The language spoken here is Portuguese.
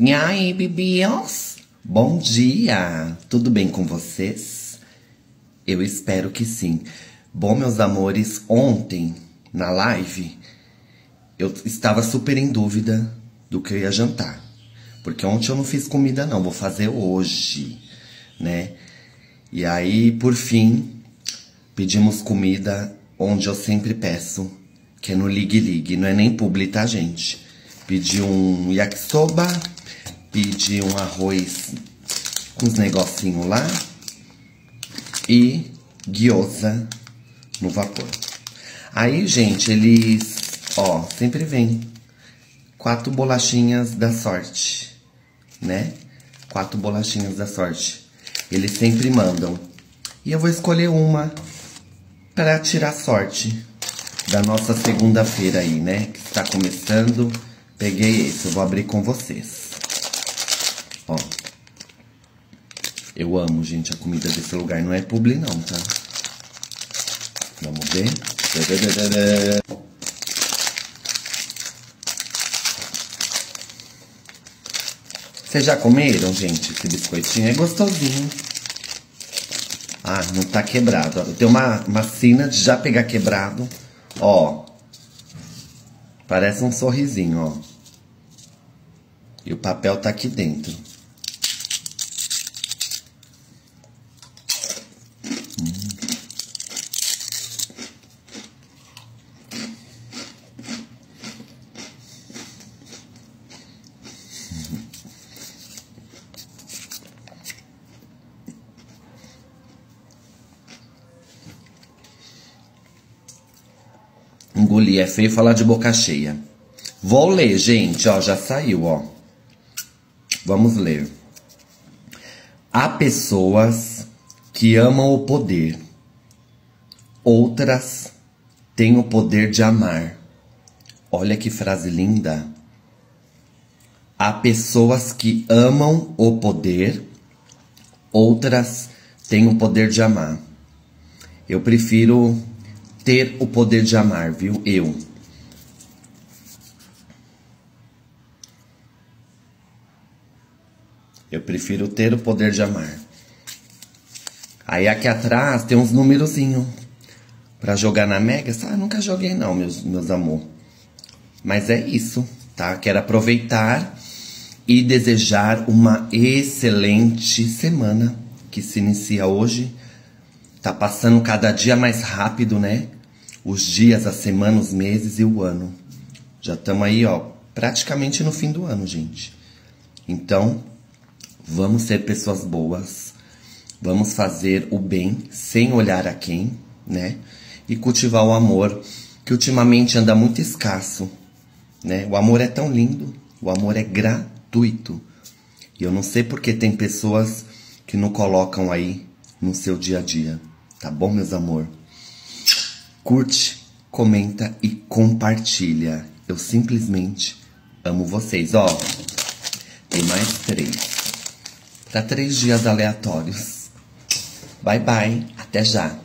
E aí, bebios? Bom dia! Tudo bem com vocês? Eu espero que sim. Bom, meus amores, ontem, na live, eu estava super em dúvida do que eu ia jantar. Porque ontem eu não fiz comida não, vou fazer hoje, né? E aí, por fim, pedimos comida onde eu sempre peço, que é no Ligue Ligue, não é nem publi, tá, gente? Pedi um yakisoba, pedi um arroz com uns negocinhos lá e gyoza no vapor. Aí, gente, eles, ó, sempre vem quatro bolachinhas da sorte, né? Quatro bolachinhas da sorte. Eles sempre mandam. E eu vou escolher uma para tirar sorte da nossa segunda-feira aí, né? Que está começando. Peguei esse, eu vou abrir com vocês. Ó. Eu amo, gente, a comida desse lugar. Não é publi não, tá? Vamos ver. Vocês já comeram, gente, esse biscoitinho? É gostosinho. Ah, não tá quebrado. Tem uma, uma sina de já pegar quebrado. Ó. Parece um sorrisinho, ó. E o papel tá aqui dentro. Engoli, é feio falar de boca cheia. Vou ler, gente, ó, já saiu, ó. Vamos ler. Há pessoas que amam o poder. Outras têm o poder de amar. Olha que frase linda. Há pessoas que amam o poder, outras têm o poder de amar. Eu prefiro ter o poder de amar, viu? Eu. Eu prefiro ter o poder de amar. Aí aqui atrás tem uns númerozinhos para jogar na Mega. Ah, nunca joguei não, meus, meus amor. Mas é isso, tá? Quero aproveitar e desejar uma excelente semana que se inicia hoje. Tá passando cada dia mais rápido, né? Os dias, a semana, os meses e o ano. Já estamos aí, ó, praticamente no fim do ano, gente. Então, vamos ser pessoas boas. Vamos fazer o bem sem olhar a quem, né? E cultivar o amor, que ultimamente anda muito escasso, né? O amor é tão lindo, o amor é gratuito. E eu não sei porque tem pessoas que não colocam aí no seu dia a dia, tá bom, meus amor? Curte, comenta e compartilha. Eu simplesmente amo vocês. Ó, tem mais três. Para três dias aleatórios. Bye bye, até já.